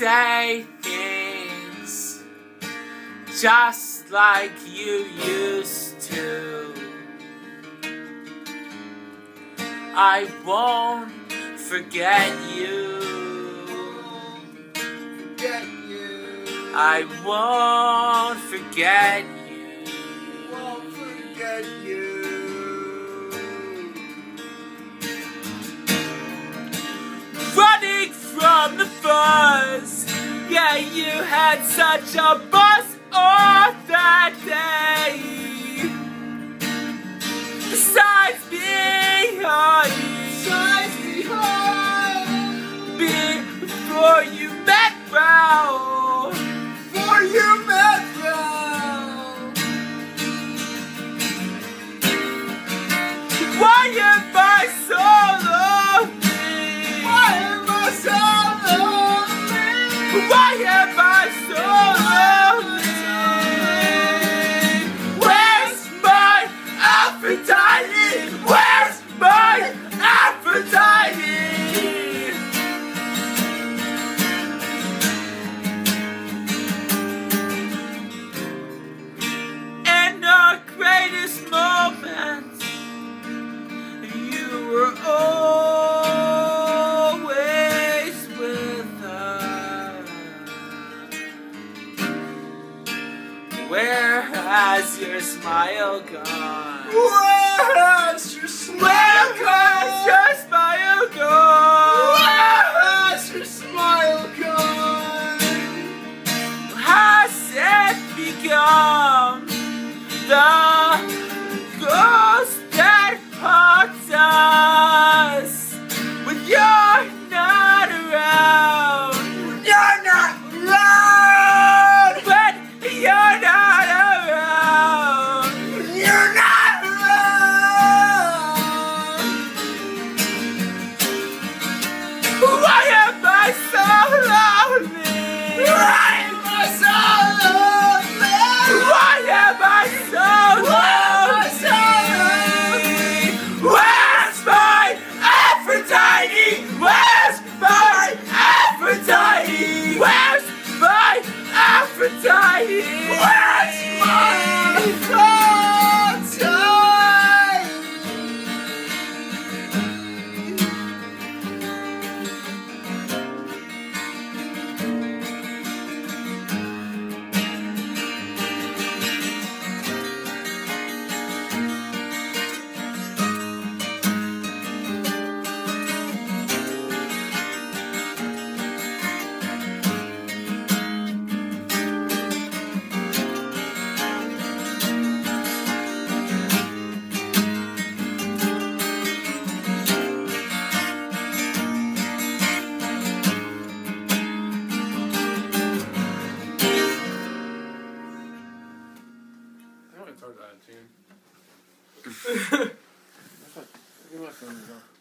say things just like you used to. I won't forget you. Forget you. I won't forget you. From. Yeah, you had such a buzz on that day. Besides behind, Size behind. before you met Brown. Where has your smile gone? Where has your smile Where has gone? your smile gone? Where has your smile gone? Has it become Aphrodite? Where's I know it's hard to add tune. Give my phone a go.